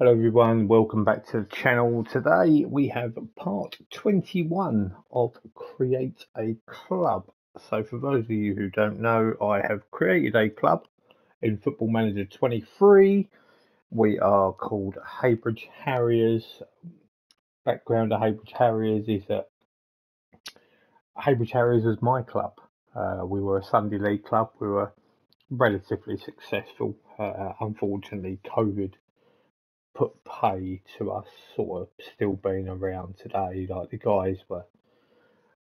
Hello everyone, welcome back to the channel. Today we have part 21 of Create a Club. So for those of you who don't know, I have created a club in Football Manager 23. We are called Heybridge Harriers. Background of Heybridge Harriers is that Heybridge Harriers was my club. Uh, we were a Sunday League club. We were relatively successful. Uh, unfortunately, COVID put pay to us sort of still being around today. Like the guys were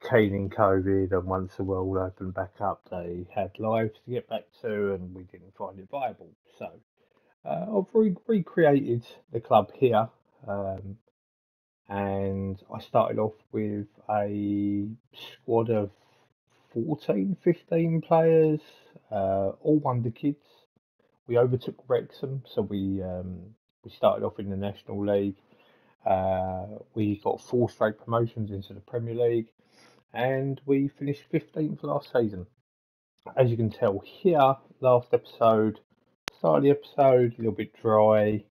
keen in COVID, and once the world opened back up, they had lives to get back to, and we didn't find it viable. So uh, I've re- recreated the club here, um, and I started off with a squad of 14, 15 players, uh, all wonder kids. We overtook Wrexham, so we um, we started off in the National League. Uh, we got four straight promotions into the Premier League, and we finished 15th last season. As you can tell here, last episode, start of the episode, a little bit dry.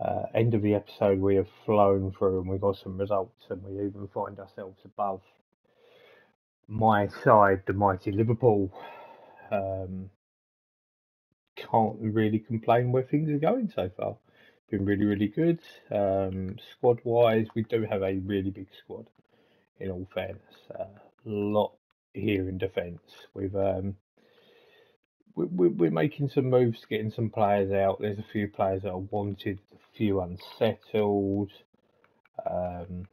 Uh, end of the episode, we have flown through and we got some results, and we even find ourselves above my side, the mighty Liverpool. Um, can't really complain where things are going so far. Been really, really good. Um, squad wise, we do have a really big squad. In all fairness, a uh, lot here in defence. We've um, we, we're making some moves, getting some players out. There's a few players that are wanted, a few unsettled. Um,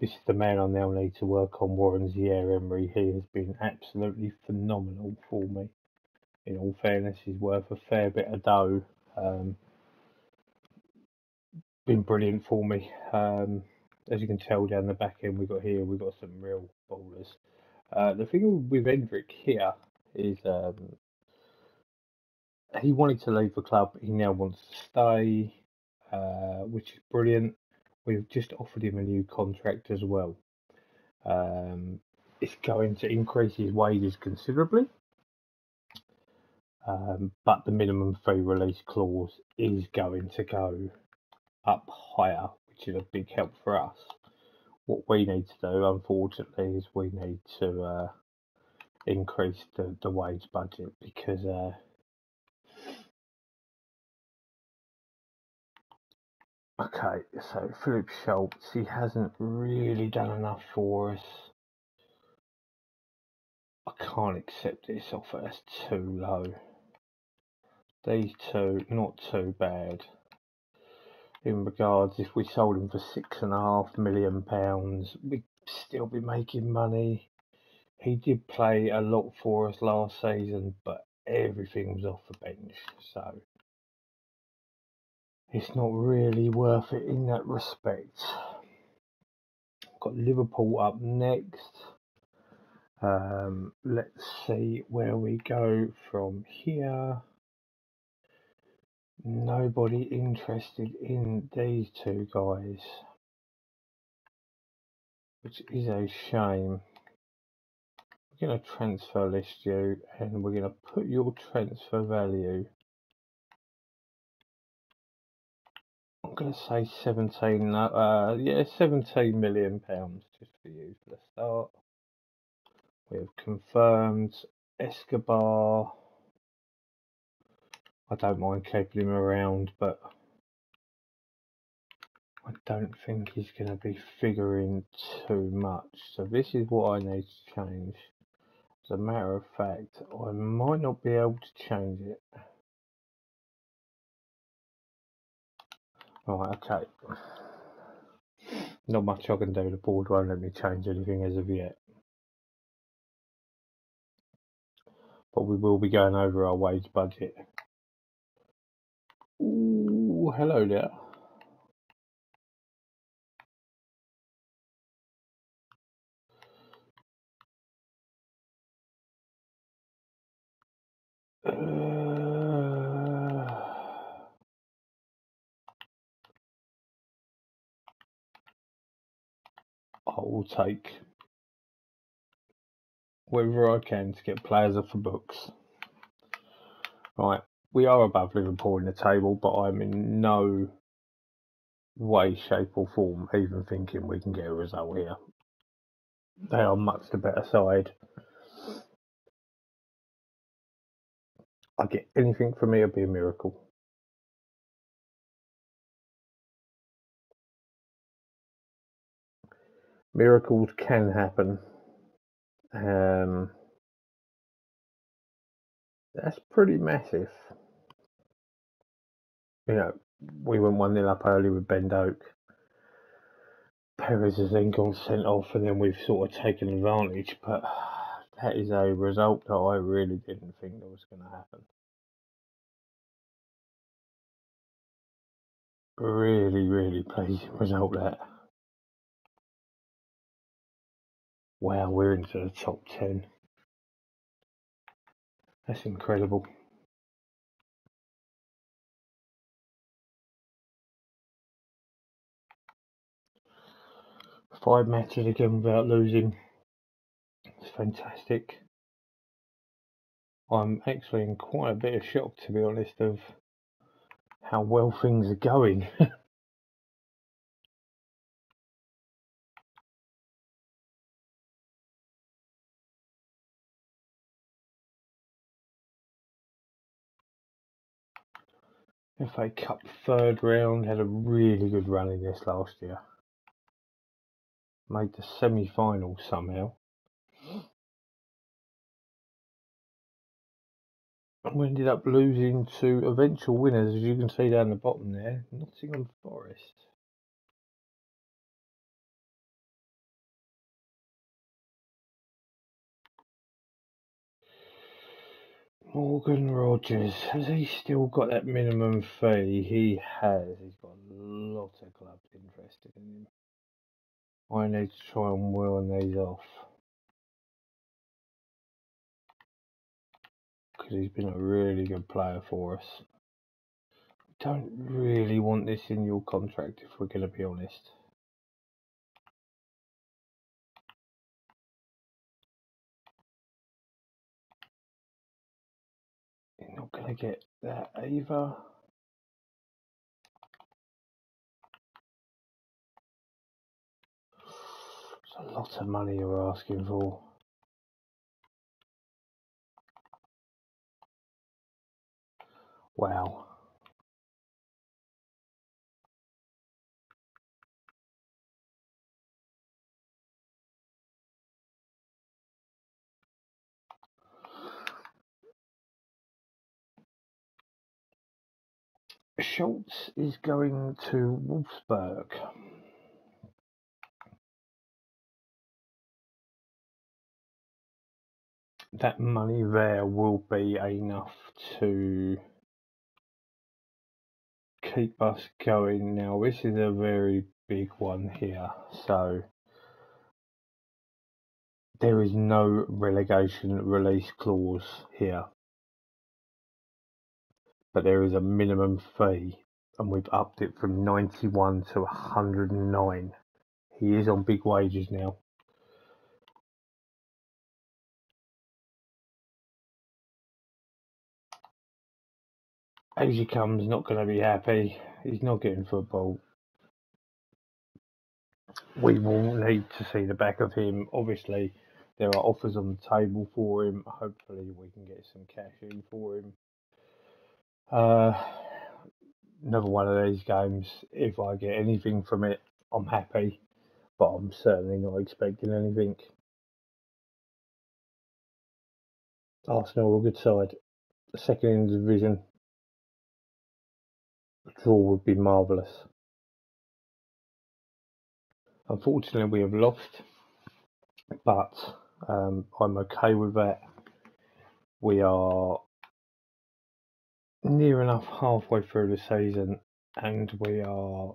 this is the man I now need to work on, Warren Zaire Emery. He has been absolutely phenomenal for me in all fairness, he's worth a fair bit of dough. Um, been brilliant for me. Um, as you can tell down the back end, we've got here, we've got some real bowlers. Uh, the thing with Hendrick here is um, he wanted to leave the club. But he now wants to stay, uh, which is brilliant. We've just offered him a new contract as well. Um, it's going to increase his wages considerably. Um, but the minimum fee release clause is going to go up higher, which is a big help for us. What we need to do, unfortunately, is we need to uh, increase the, the wage budget because uh, okay, so Philip Schultz, he hasn't really done enough for us. I can't accept this offer, that's too low. These two, not too bad. In regards, if we sold him for six and a half million pounds, we'd still be making money. He did play a lot for us last season, but everything was off the bench, so it's not really worth it in that respect. Got Liverpool up next. Um, let's see where we go from here. Nobody interested in these two guys. Which is a shame. We're going to transfer list you and we're going to put your transfer value. I'm going to say 17, uh, yeah, 17 million pounds just for you for the start. We've confirmed Escobar. I don't mind keeping him around, but I don't think he's going to be figuring too much. So this is what I need to change. As a matter of fact, I might not be able to change it. Right, okay. Not much I can do. The board won't let me change anything as of yet. But we will be going over our wage budget. Ooh, hello there. Uh, I will take whatever I can to get players off the books. Right, we are above Liverpool in the table, but I'm in no way, shape, or form even thinking we can get a result here. They are much the better side. I get anything from me, it'll be a miracle. Miracles can happen. Um, that's pretty massive. You know, we went 1 0 up early with Ben Doak. Perez has then gone sent off, and then we've sort of taken advantage. But that is a result that I really didn't think that was going to happen. Really, really pleasing result that. Wow, we're into the top 10. That's incredible. Five matches again without losing. It's fantastic. I'm actually in quite a bit of shock, to be honest, of how well things are going. FA Cup third round had a really good run in this last year. Made the semi final somehow. We ended up losing to eventual winners, as you can see down the bottom there, Nottingham Forest. Morgan Rogers, has he still got that minimum fee? He has. He's got a lot of clubs interested in him. I need to try and wheel these off. Because he's been a really good player for us. don't really want this in your contract if we're going to be honest. You're not going to get that either. A lot of money you're asking for. Wow. Schultz is going to Wolfsburg. That money there will be enough to keep us going. Now, this is a very big one here, so there is no relegation release clause here but there is a minimum fee, and we've upped it from 91 to 109. He is on big wages now. As he comes, not going to be happy. He's not getting football. We will need to see the back of him. Obviously, there are offers on the table for him. Hopefully, we can get some cash in for him. Uh, another one of these games. If I get anything from it, I'm happy, but I'm certainly not expecting anything. Arsenal are a good side. Second in the division. Draw would be marvellous. Unfortunately, we have lost, but um, I'm okay with that. We are near enough halfway through the season, and we are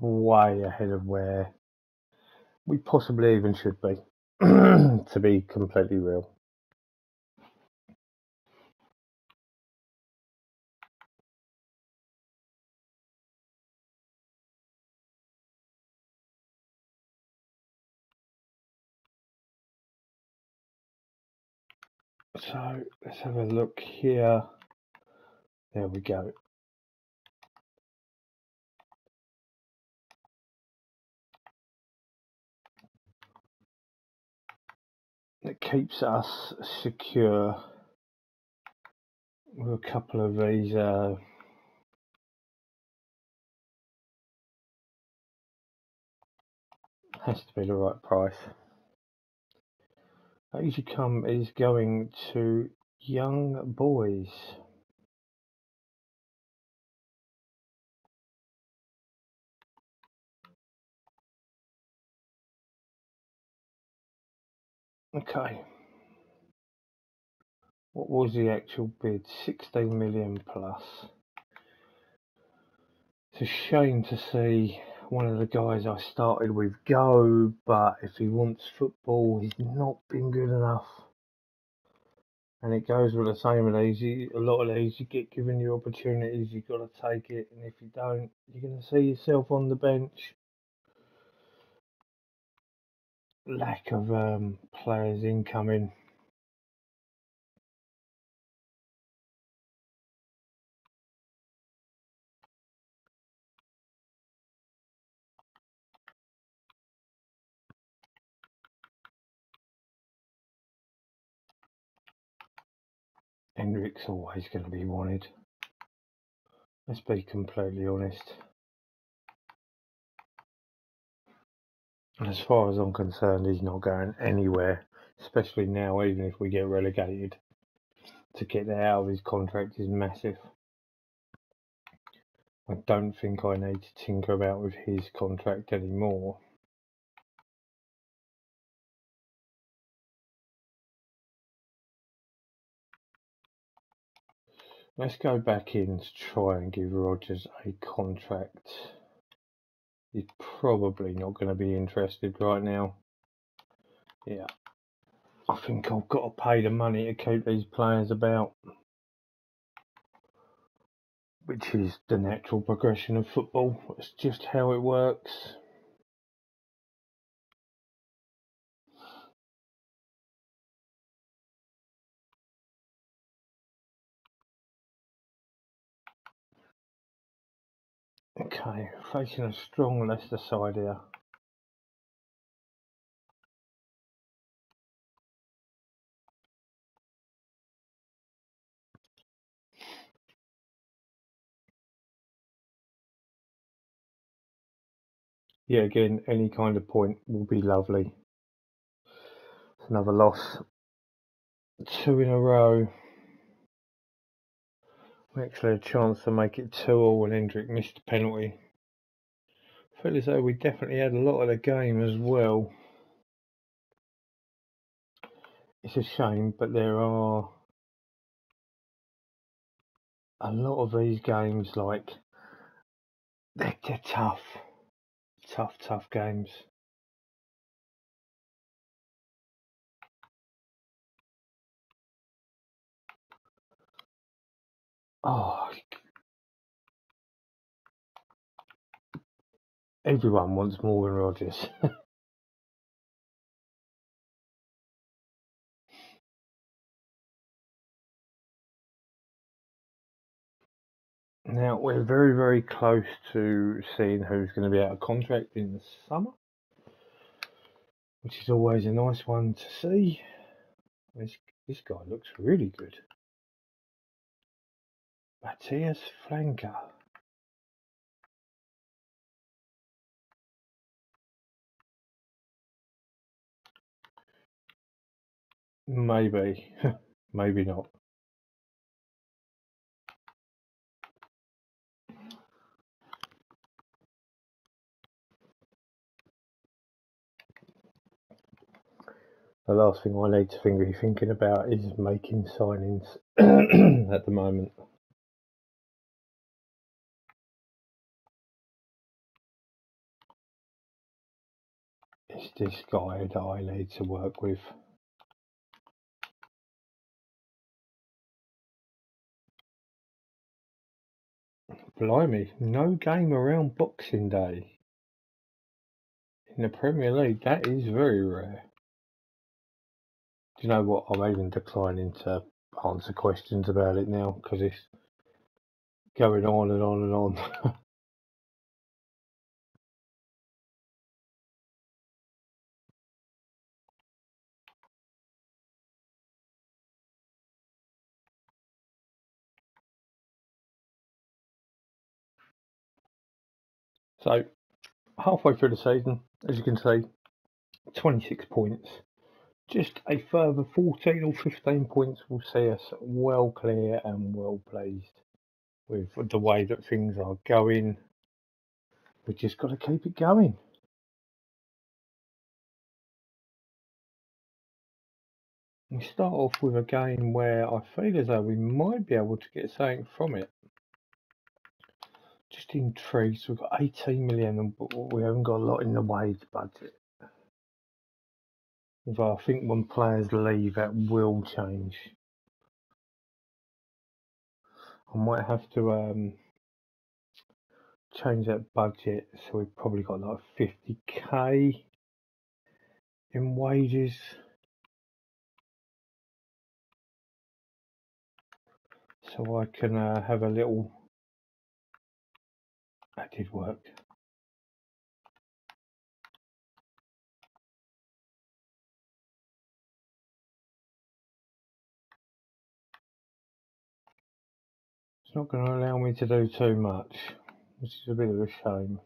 way ahead of where we possibly even should be, to be completely real. So let's have a look here. There we go. It keeps us secure with a couple of these uh, has to be the right price. Easy Come is going to Young Boys. Okay. What was the actual bid? 16 million plus. It's a shame to see one of the guys I started with go, but if he wants football, he's not been good enough. And it goes with the same with these. A lot of these, you get given your opportunities, you've got to take it. And if you don't, you're going to see yourself on the bench. Lack of um, players incoming. Hendrick's always going to be wanted. Let's be completely honest. And as far as I'm concerned, he's not going anywhere, especially now, even if we get relegated. To get that out of his contract is massive. I don't think I need to tinker about with his contract anymore. Let's go back in to try and give Rogers a contract. He's probably not going to be interested right now. Yeah. I think I've got to pay the money to keep these players about. Which is the natural progression of football. It's just how it works. Okay, facing a strong Leicester side here. Yeah, again, any kind of point will be lovely. It's another loss. Two in a row. Actually, a chance to make it 2 all when Hendrick missed the penalty. I feel as though we definitely had a lot of the game as well. It's a shame, but there are a lot of these games like they're, they're tough, tough, tough games. Oh, everyone wants Morgan Rogers. now we're very, very close to seeing who's going to be out of contract in the summer, which is always a nice one to see. This this guy looks really good. Matthias Flanker. Maybe, maybe not. The last thing I need to be thinking about is making signings at the moment. It's this guy that I need to work with. Blimey, no game around Boxing Day. In the Premier League, that is very rare. Do you know what? I'm even declining to answer questions about it now because it's going on and on and on. so halfway through the season, as you can see, 26 points. Just a further 14 or 15 points will see us well clear and well pleased with the way that things are going. We just got to keep it going. We start off with a game where I feel as though we might be able to get something from it. Just intrigued. We've got 18 million, but we haven't got a lot in the wage budget. Although I think when players leave, that will change. I might have to um, change that budget so we've probably got like 50k in wages. So I can uh, have a little. That did work. It's not going to allow me to do too much, which is a bit of a shame.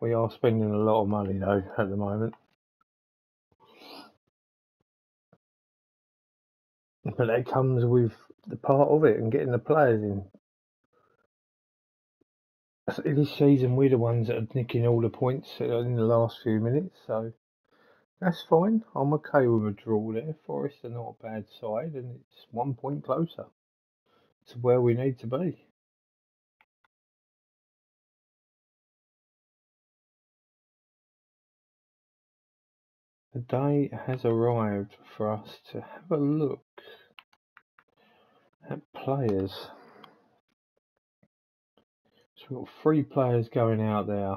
We are spending a lot of money though at the moment. But that comes with the part of it and getting the players in. This season we're the ones that are nicking all the points in the last few minutes, so that's fine. I'm okay with a draw there. Forest are not a bad side and it's one point closer to where we need to be. The day has arrived for us to have a look at players. We've got three players going out there.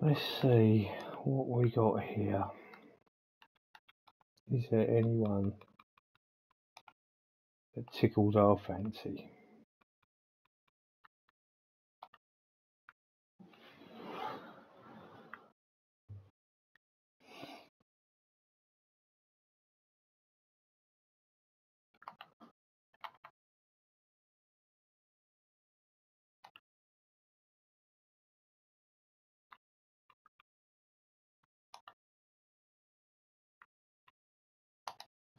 Let's see what we got here. Is there anyone that tickles our fancy?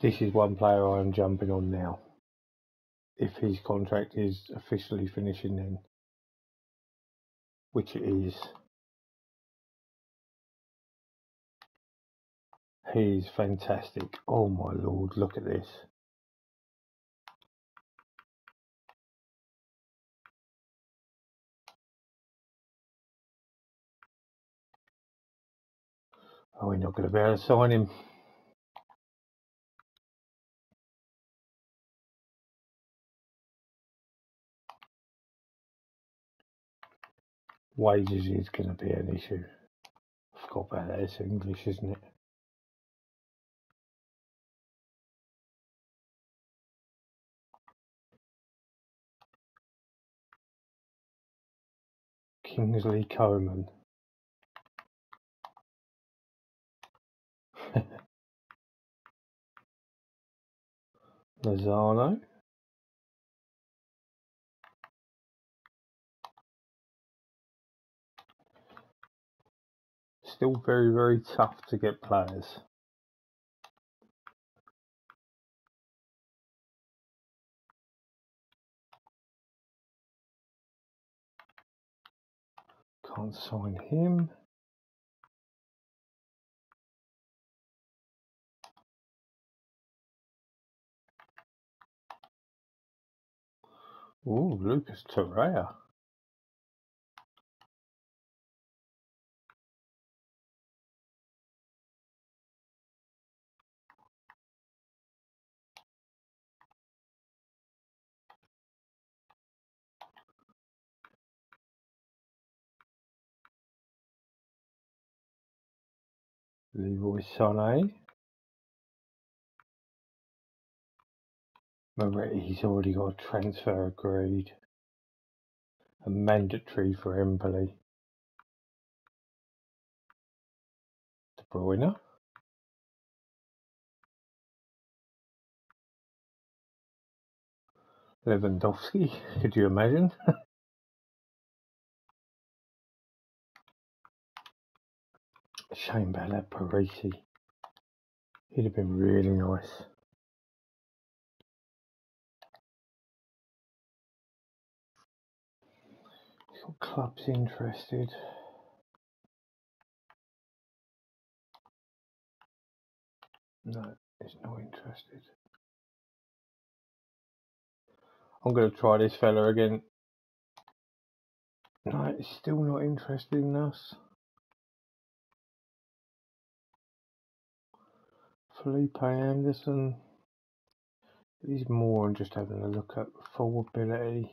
This is one player I am jumping on now. If his contract is officially finishing then. Which it is. He's fantastic. Oh my lord, look at this. Oh, we're not going to be able to sign him. Wages is going to be an issue. I forgot about that. It's English, isn't it? Kingsley Coman. Lozano. Still very, very tough to get players. Can't sign him. Ooh, Lucas Torreira. Leroy Sané Moretti's already got a transfer agreed. A mandatory for Empoli. De Bruyne. Lewandowski, could you imagine? Shame about that Parisi. He'd have been really nice. Clubs interested. No, it's not interested. I'm going to try this fella again. No, it's still not interested in us. Felipe Anderson. He's more than just having a look at full ability.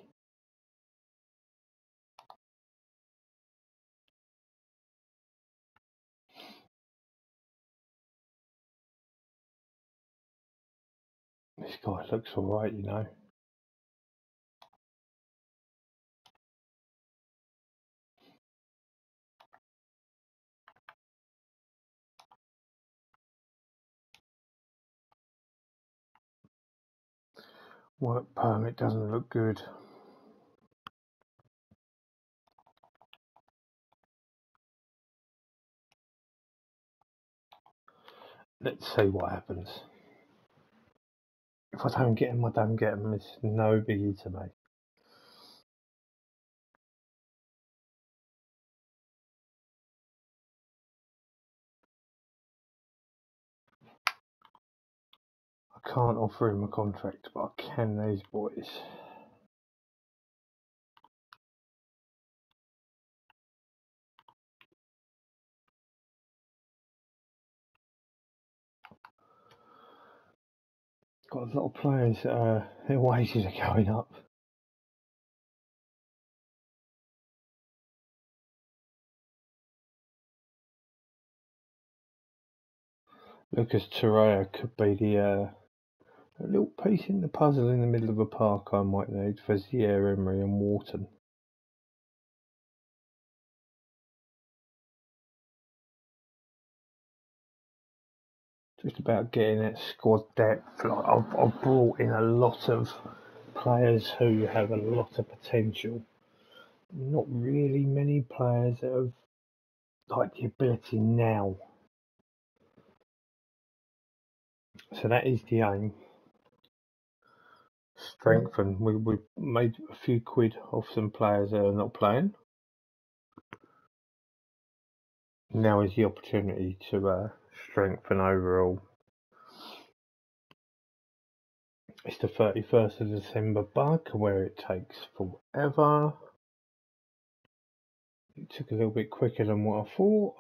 This guy looks alright, you know. Work permit doesn't look good. Let's see what happens. If I don't get him, I don't get him. It's no biggie to me. Can't offer him a contract, but I can these boys. Got a lot of players, uh, their wages are going up. Lucas Torreira could be the uh, a little piece in the puzzle in the middle of a park I might need for Zaire Emery and Wharton. Just about getting that squad depth. Like I've, I've brought in a lot of players who have a lot of potential. Not really many players that have like the ability now. So that is the aim strengthen. We we made a few quid off some players that are not playing. Now is the opportunity to uh, strengthen overall. It's the 31st of December bug where it takes forever. It took a little bit quicker than what I thought.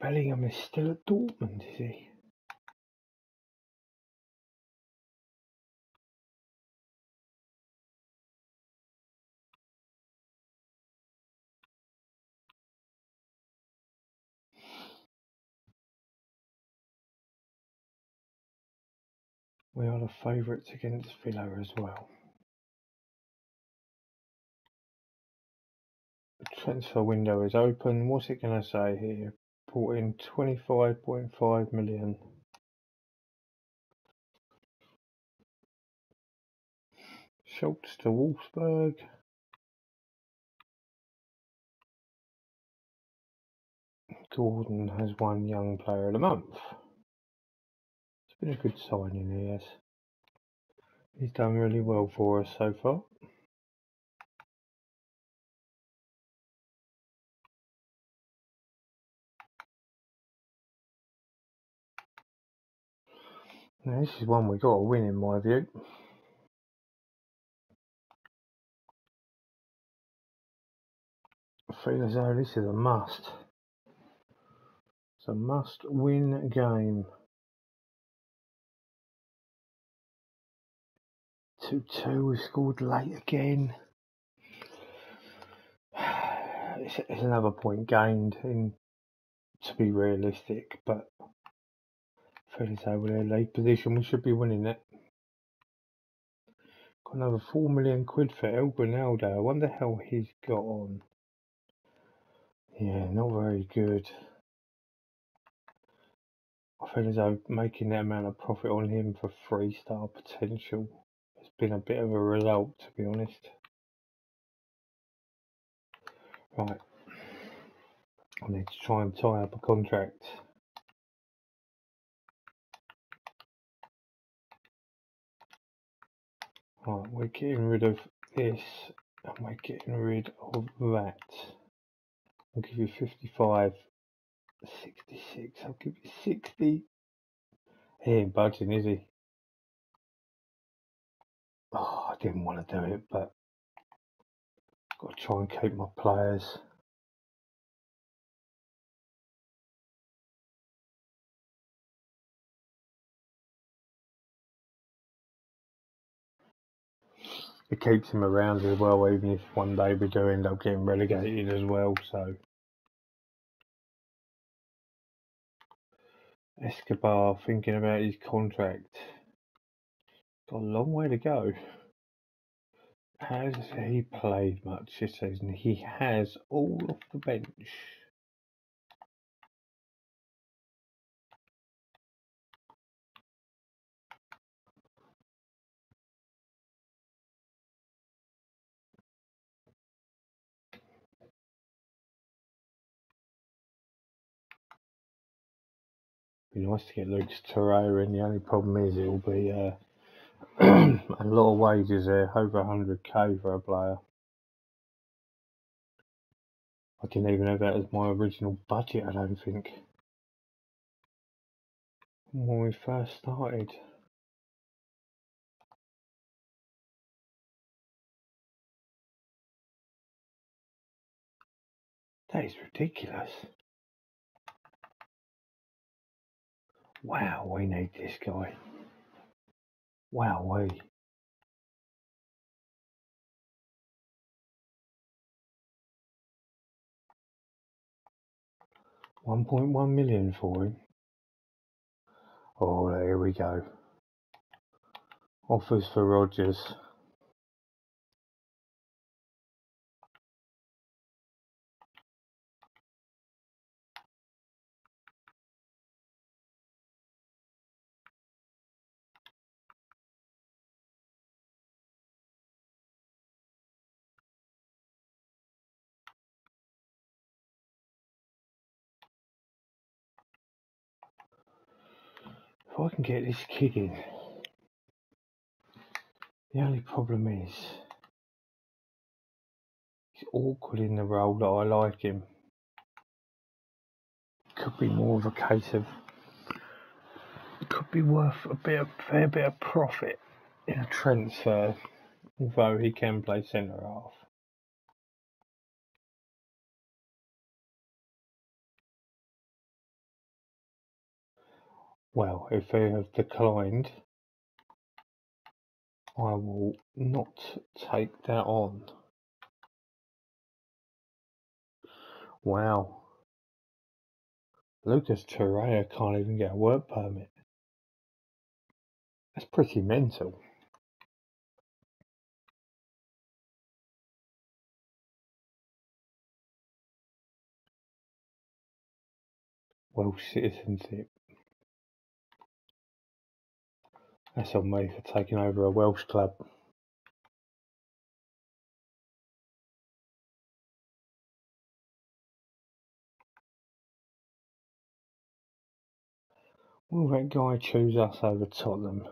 Bellingham is still at Dortmund, is he? We are the favourites against Villa as well. The transfer window is open. What's it going to say here? Brought in 25.5 million. Schultz to Wolfsburg. Gordon has won young player of the month. Been a good signing, he has. He's done really well for us so far. Now this is one we got to win in my view. I feel as though this is a must. It's a must win game. 2-2, we scored late again. It's, it's, another point gained in to be realistic, but Fellas over there, late position. We should be winning that. Got another four million quid for El Granaldo. I wonder how he's got on. Yeah, not very good. I feel as though making that amount of profit on him for three star potential been a bit of a result, to be honest. Right. I need to try and tie up a contract. Right, we're getting rid of this and we're getting rid of that. I'll give you 55, 66, I'll give you 60. He ain't budging, is he? Oh, I didn't want to do it, but got to try and keep my players. it keeps him around as well, even if one day we do end up getting relegated as well. So Escobar thinking about his contract. Got a long way to go. Has he played much this season? He has all off the bench. Be nice to get Lucas Torreira in. The only problem is it'll be uh, a lot of wages there, over 100k for a player. I didn't even have that as my original budget, I don't think. When we first started. That is ridiculous. Wow, we need this guy. Wow, we. One point one million for him. Oh, here we go. Offers for Rogers. If I can get this kid in, the only problem is he's awkward in the role that I like him. Could be more of a case of could be worth a bit of fair bit of profit in a transfer, although he can play centre half. Well, if they have declined, I will not take that on. Wow. Lucas Torreira can't even get a work permit. That's pretty mental. Welsh citizenship. That's on me for taking over a Welsh club. Will that guy choose us over Tottenham?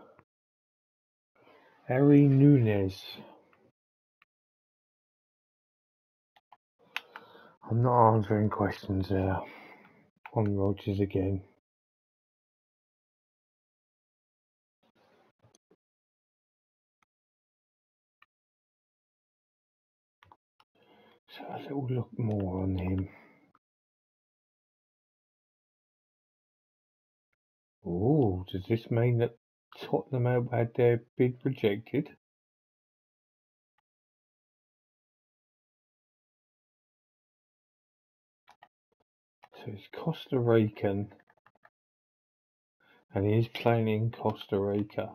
Harry Nunez. I'm not answering questions now. On Rogers again. A little look more on him. Oh, does this mean that Tottenham have had their bid rejected? So it's Costa Rican And he is playing in Costa Rica.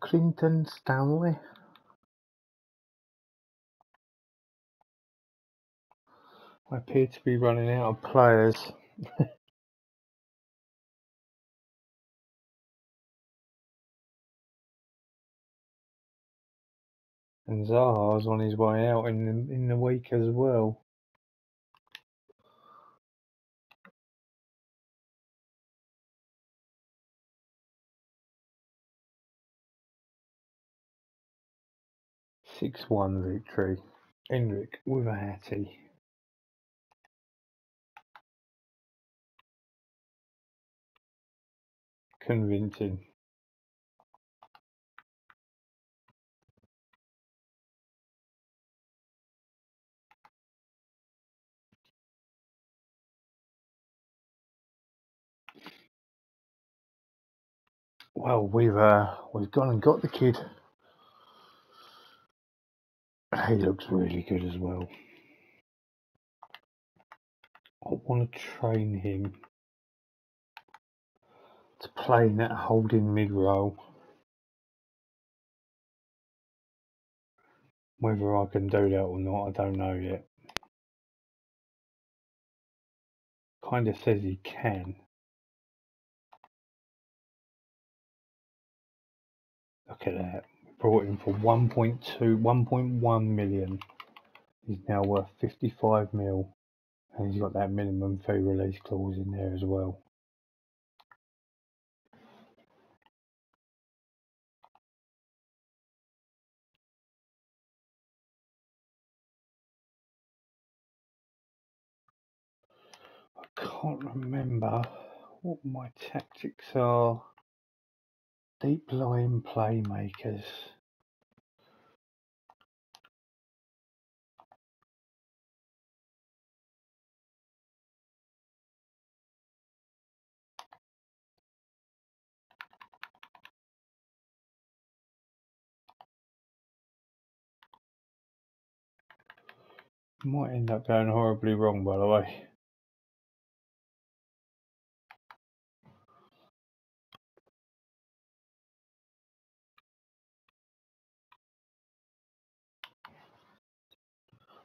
Clinton Stanley. I appear to be running out of players. and Zaha's on his way out in the, in the week as well. Six one victory. Hendrick with a hattie. Convincing. Well, we've uh, we've gone and got the kid. He looks really good as well. I want to train him to play in that holding mid role. Whether I can do that or not, I don't know yet. Kind of says he can. Look at that. Brought him for 1.2, 1.1 million. He's now worth 55 mil. And he's got that minimum fee release clause in there as well. I can't remember what my tactics are. Deep line playmakers. Might end up going horribly wrong, by the way.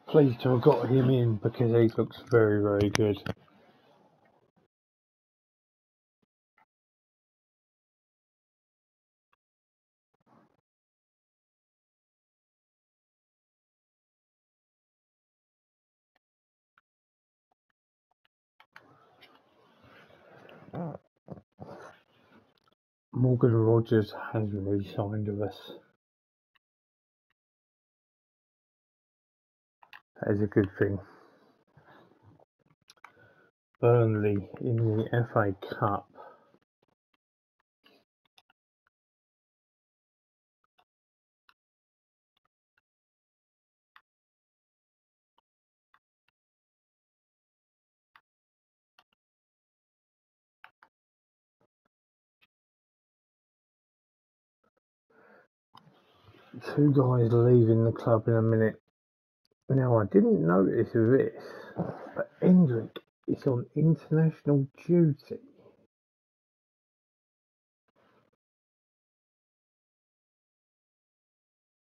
Pleased to have got him in because he looks very, very good. Morgan Rogers has re-signed with us. That is a good thing. Burnley in the FA Cup. Two guys leaving the club in a minute. Now, I didn't notice this, but Hendrick is on international duty.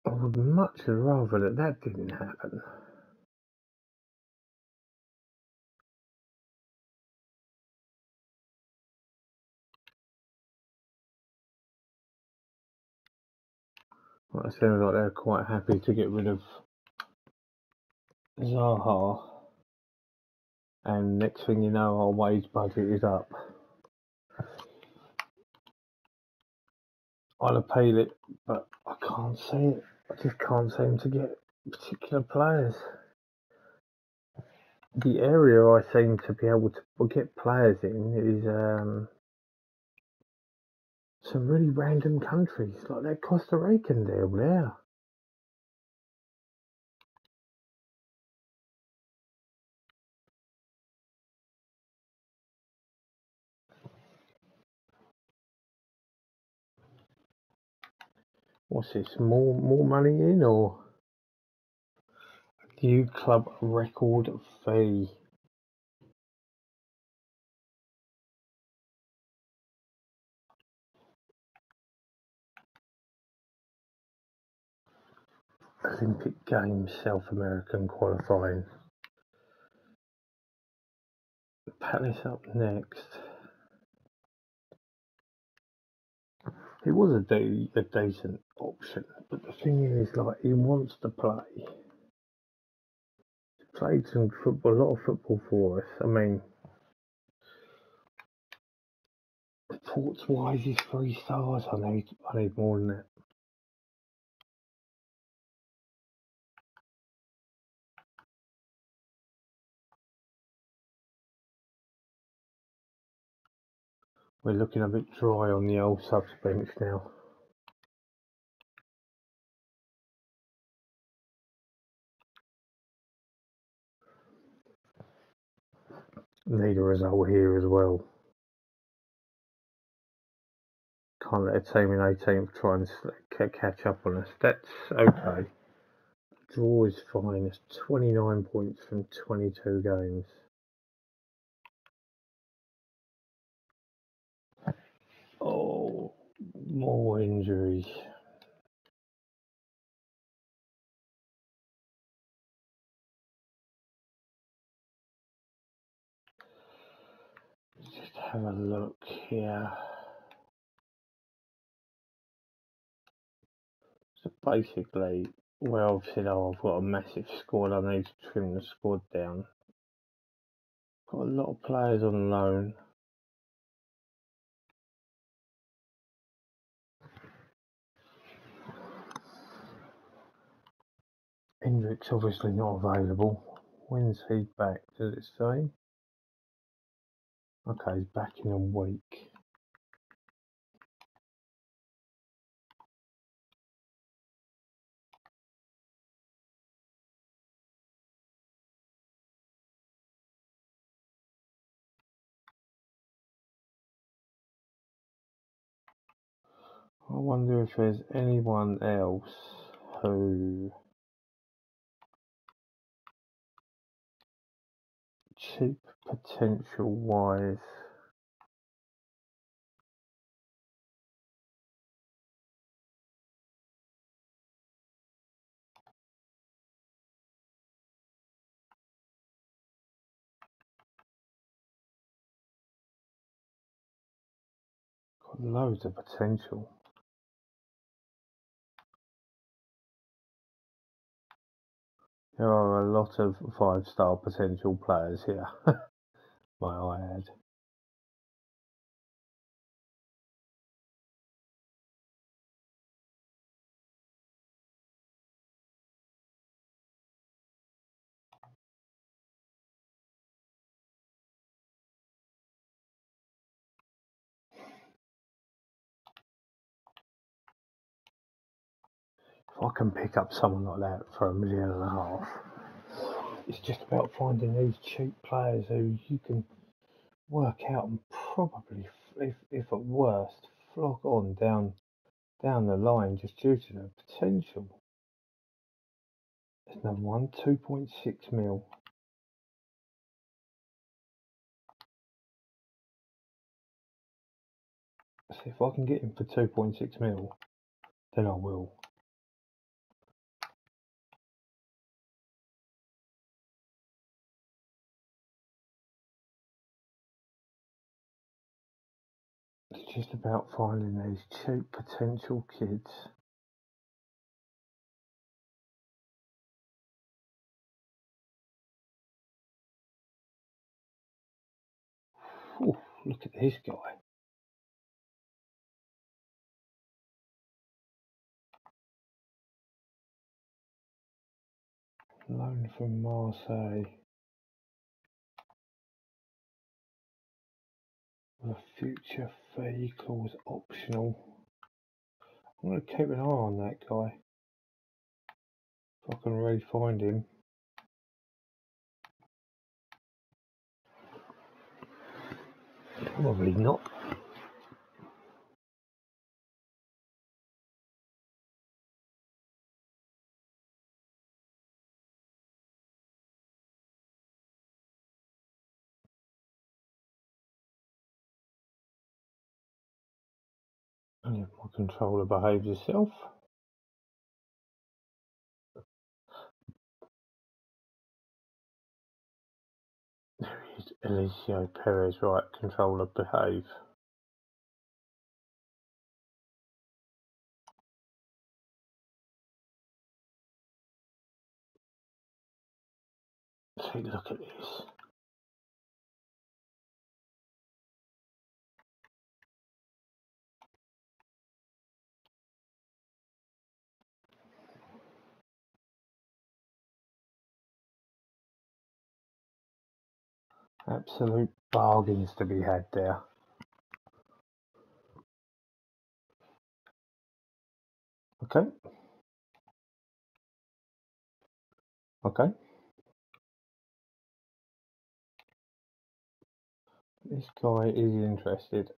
I would much rather that that didn't happen. Well, it sounds like they're quite happy to get rid of Zaha. And next thing you know, our wage budget is up. I'll appeal it, but I can't see it. I just can't seem to get particular players. The area I seem to be able to get players in is um, some really random countries, like that Costa Rican deal there. What's this? More more money in or new club record fee? Olympic Games South American qualifying. Palace up next. It was a, de- a decent option, but the thing is, like, he wants to play. He played some football, a lot of football for us. I mean, reports wise, he's three stars. I need, I need more than that. We're looking a bit dry on the old subs bench now. Need a result here as well. Can't let a team in 18th try and catch up on us. That's okay. Draw is fine. It's 29 points from 22 games. Oh, more injuries. Just have a look here. So basically, where I've said, oh, I've got a massive squad, I need to trim the squad down. Got a lot of players on loan. Hendrick's obviously not available. When's he back? Does it say? Okay, he's back in a week. I wonder if there's anyone else who cheap potential wise got loads of potential. There are a lot of five star potential players here, might I add. I can pick up someone like that for a million and a half, it's just about finding these cheap players who you can work out and probably, if, if at worst, flog on down down the line just due to the potential. There's another one, 2.6 mil. So if I can get him for 2.6 mil, then I will. Just about finding these cheap potential kids. Ooh, look at this guy. Loan from Marseille. The future clause optional. I'm going to keep an eye on that guy. If I can really find him. Probably not. And if my controller behaves itself. There is Eliseo Perez, right, controller behave. Take a look at this. Absolute bargains to be had there. Okay. Okay. This guy is interested.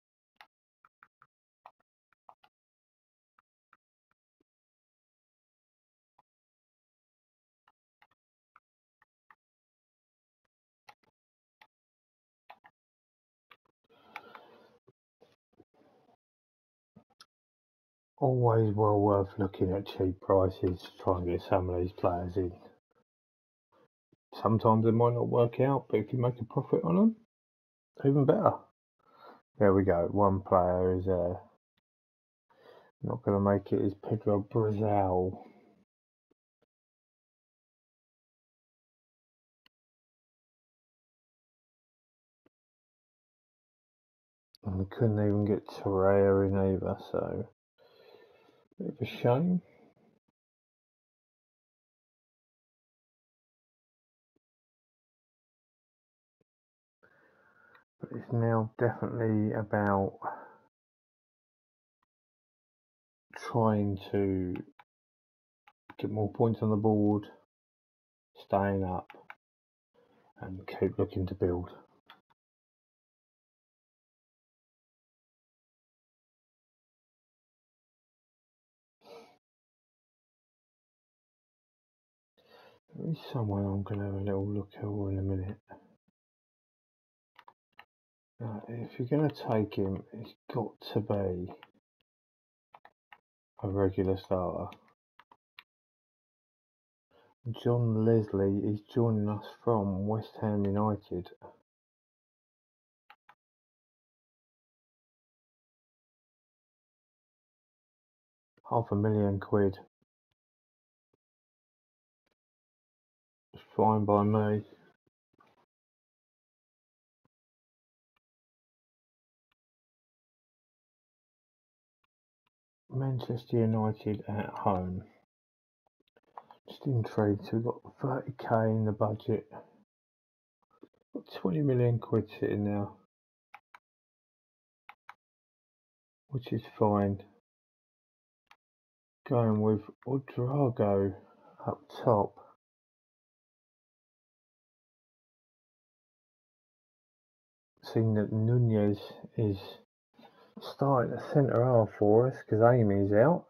Always well worth looking at cheap prices to try and get some of these players in. Sometimes it might not work out, but if you make a profit on them, even better. There we go. One player is uh, not going to make it. Is Pedro Brazil. And we couldn't even get Torreira in either, so bit of a shame. But it's now definitely about trying to get more points on the board, staying up, and keep looking to build. There is someone I'm going to have a little look at in a minute. If you're going to take him, it's got to be a regular starter. John Leslie is joining us from West Ham United. Half a million quid. Fine by me. Manchester United at home. Just intrigued. So we've got 30k in the budget. Got 20 million quid sitting now. Which is fine. Going with Ouedraogo up top. Seeing that Nunez is starting at centre half for us because Amy's out.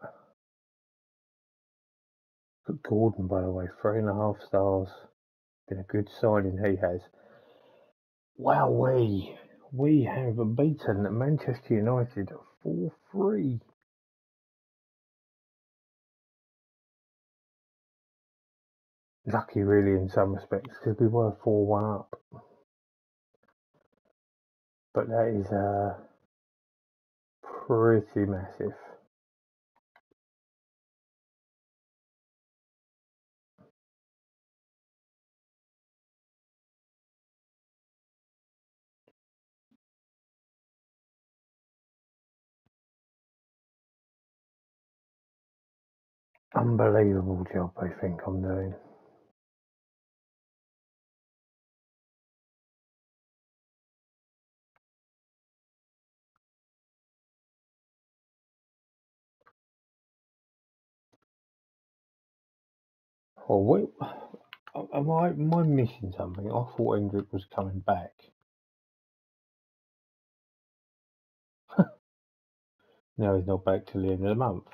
Good Gordon, by the way, three and a half stars. Been a good signing he has. Wow, we we have beaten Manchester United 4 3. Lucky, really, in some respects, because we were 4 1 up. But that is uh, pretty massive. Unbelievable job, I think I'm doing. Oh, wait, uh, am I, am I missing something? I thought Hendrick was coming back. no, he's not back till the end of the month.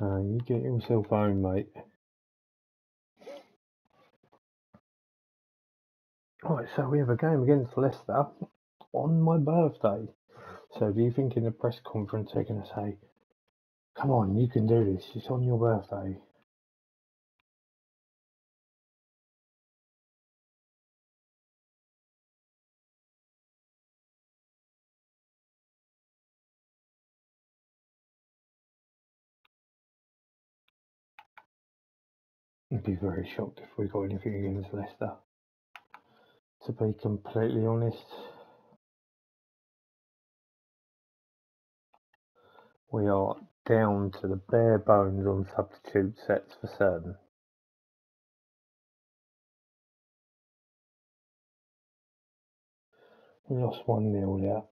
Uh, you get yourself home, mate. Right, so we have a game against Leicester on my birthday. So do you think in the press conference they're going to say, come on, you can do this, it's on your birthday? I'd be very shocked if we got anything against Leicester. To be completely honest, we are down to the bare bones on substitute sets for certain. We lost 1 0 there.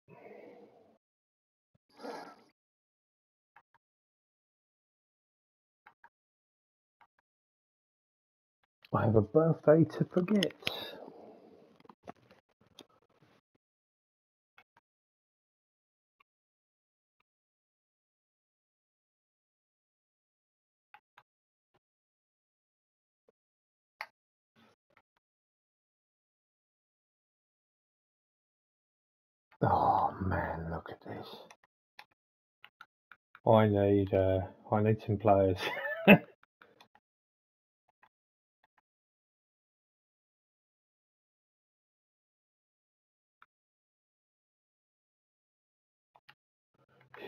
I have a birthday to forget. Oh man, look at this. I need uh, I need some players.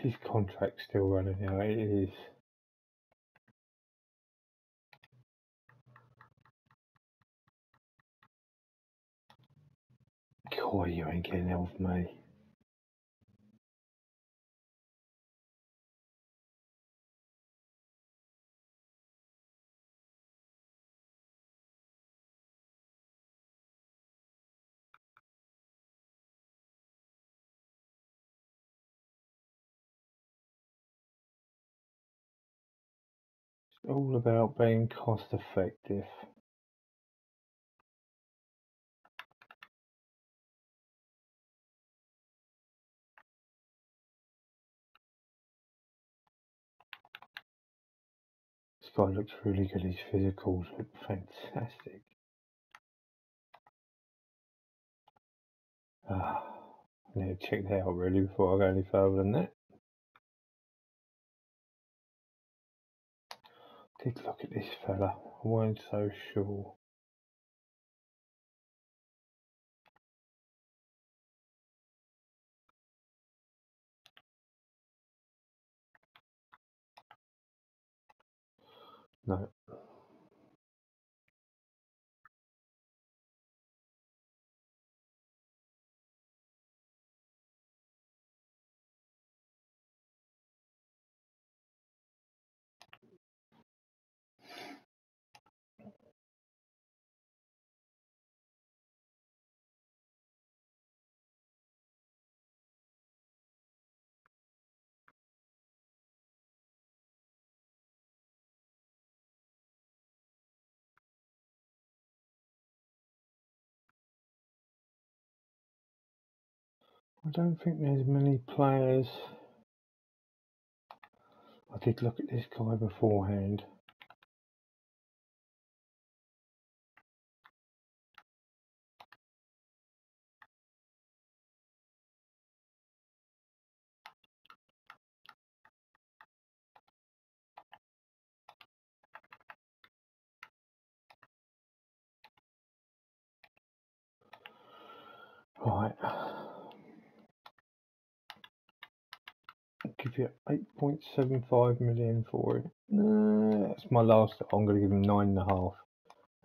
His contract still running out. It is. God, you ain't getting off me. All about being cost effective. This guy looks really good. His physicals look fantastic. Ah, I need to check that out really before I go any further than that. Did look at this fella. I weren't so sure. No. I don't think there's many players. I did look at this guy beforehand. Right. Give you 8.75 million for it. That's my last. I'm going to give him nine and a half,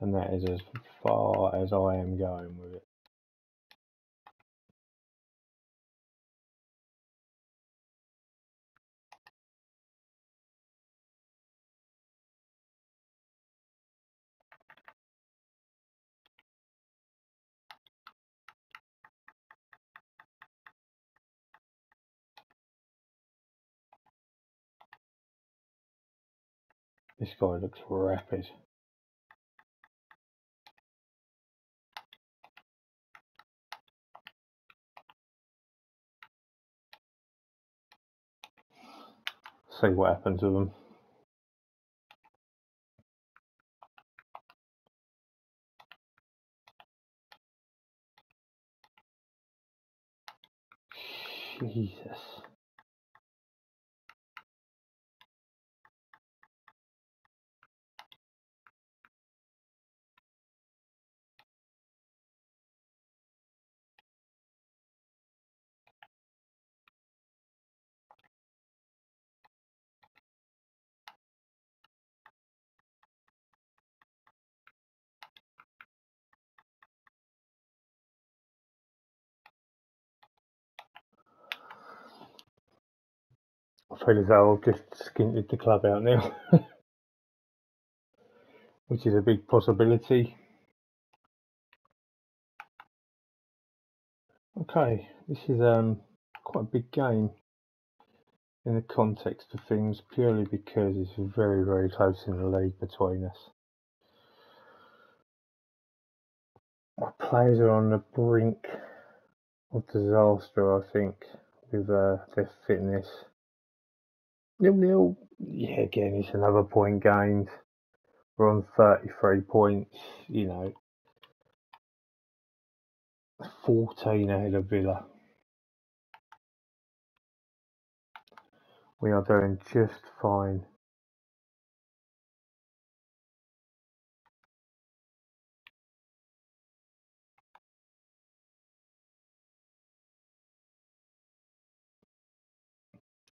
and that is as far as I am going with it. This guy looks rapid. See what happens with them. Jesus. As though I've just skinted the club out now, which is a big possibility. Okay, this is um, quite a big game in the context of things, purely because it's very, very close in the league between us. My players are on the brink of disaster, I think, with uh, their fitness. Nil nil. Yeah, again, it's another point gained. We're on 33 points, you know, 14 ahead of Villa. We are doing just fine.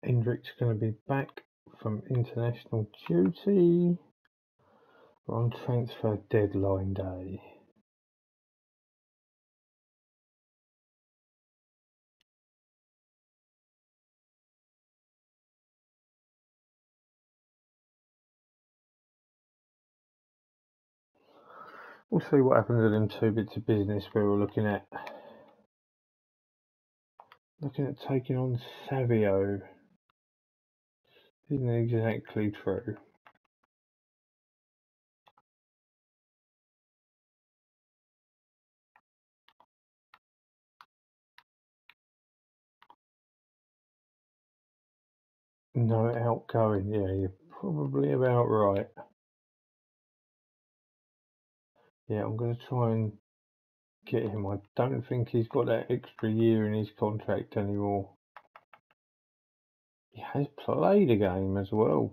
Hendrick's going to be back from international duty. We're on transfer deadline day. We'll see what happens in them two bits of business we were looking at. Looking at taking on Savio isn't exactly true. No outgoing, yeah, you're probably about right. Yeah, I'm going to try and get him. I don't think he's got that extra year in his contract anymore. He has played a game as well.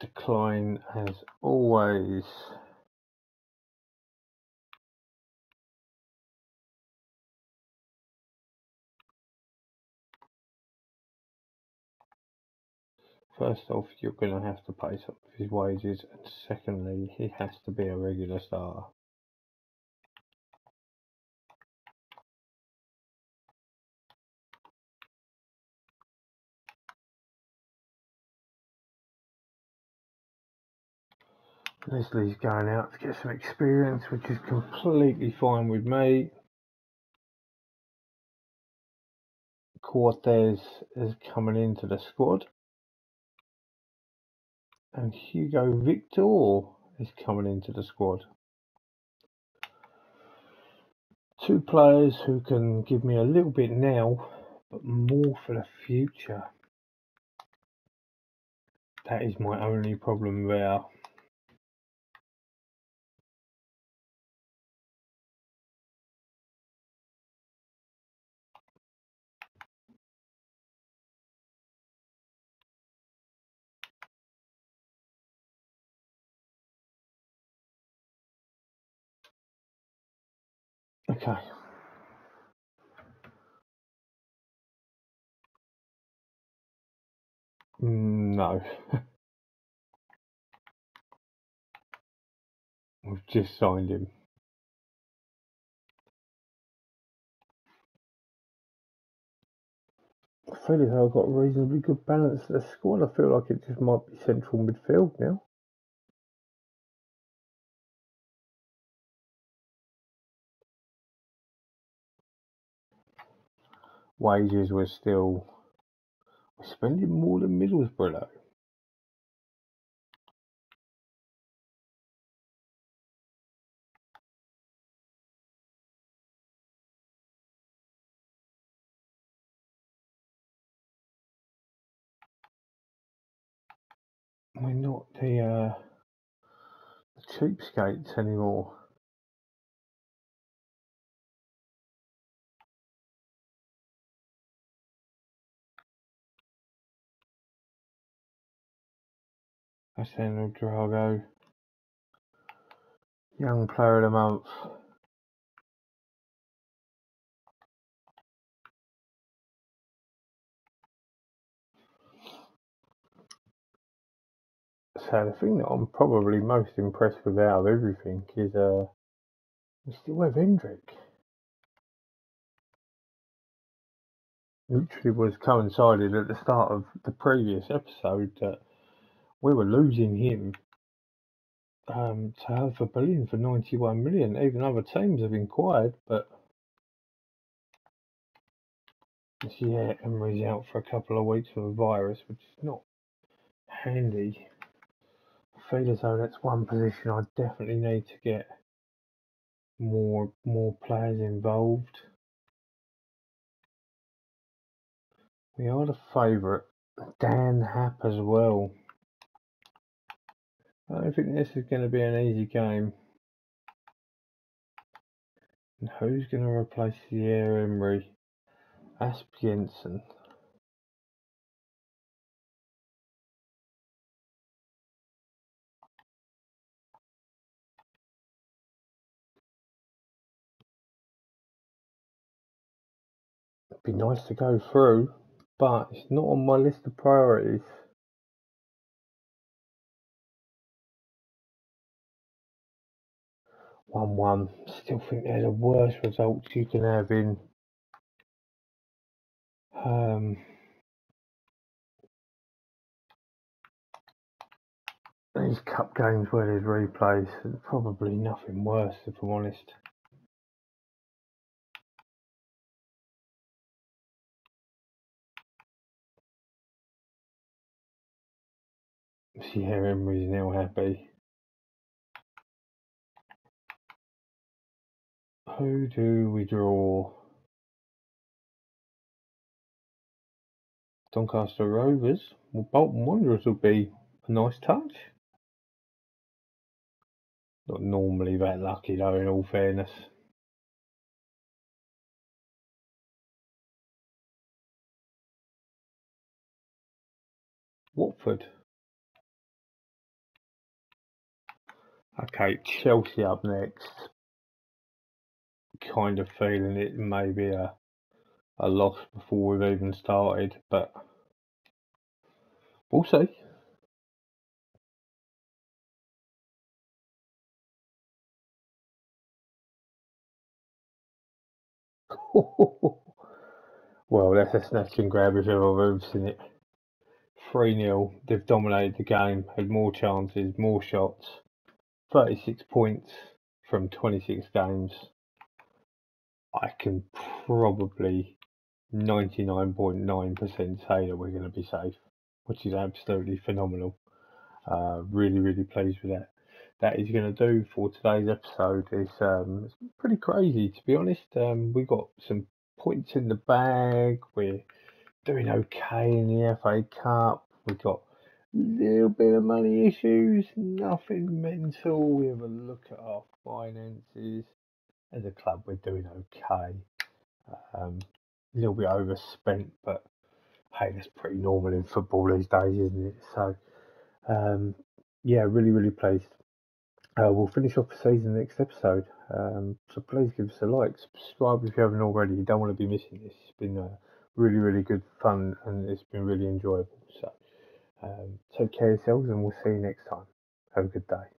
Decline as always. First off, you're going to have to pay some of his wages, and secondly, he has to be a regular starter. Leslie's going out to get some experience, which is completely fine with me. Cortez is coming into the squad. And Hugo Victor is coming into the squad. Two players who can give me a little bit now, but more for the future. That is my only problem there. Okay. Mm, no. We've just signed him. I feel as though I've got a reasonably good balance to the squad. I feel like it just might be central midfield now. Wages were still we're spending more than Middlesbrough though. We're not the, uh, the cheapskates anymore. Alessandro Drago. Young Player of the Month. So the thing that I'm probably most impressed with out of everything is uh, we still Hendrick. Literally was coincided at the start of the previous episode that we were losing him um, to have a billion for 91 million. Even other teams have inquired, but yeah, Emery's out for a couple of weeks with a virus, which is not handy. I feel as though that's one position I definitely need to get more more players involved. We are the favourite. Dan Happ as well. I don't think this is going to be an easy game. And who's going to replace Thierry Emery? Aspienson. It'd be nice to go through, but it's not on my list of priorities. One one. Still think they're the worst results you can have in um, these cup games where there's replays. Probably nothing worse, if I'm honest. See how Emery's now happy. Who do we draw? Doncaster Rovers. Well, Bolton Wanderers would be a nice touch. Not normally that lucky though, in all fairness. Watford. Okay, Chelsea up next. Kind of feeling it may be a a loss before we've even started, but we'll see. well, that's a snatch and grab if ever I've seen it. 3 0. They've dominated the game, had more chances, more shots. 36 points from 26 games. I can probably 99.9% say that we're going to be safe, which is absolutely phenomenal. Uh, really, really pleased with that. That is going to do for today's episode. It's, um, it's pretty crazy, to be honest. Um, we got some points in the bag. We're doing okay in the FA Cup. We've got a little bit of money issues, nothing mental. We have a look at our finances. As a club, we're doing okay. Um, a little bit overspent, but hey, that's pretty normal in football these days, isn't it? So, um, yeah, really, really pleased. Uh, we'll finish off the season next episode. Um, so please give us a like, subscribe if you haven't already. You don't want to be missing this. It's been uh, really, really good fun and it's been really enjoyable. So um, take care yourselves and we'll see you next time. Have a good day.